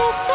Jesus.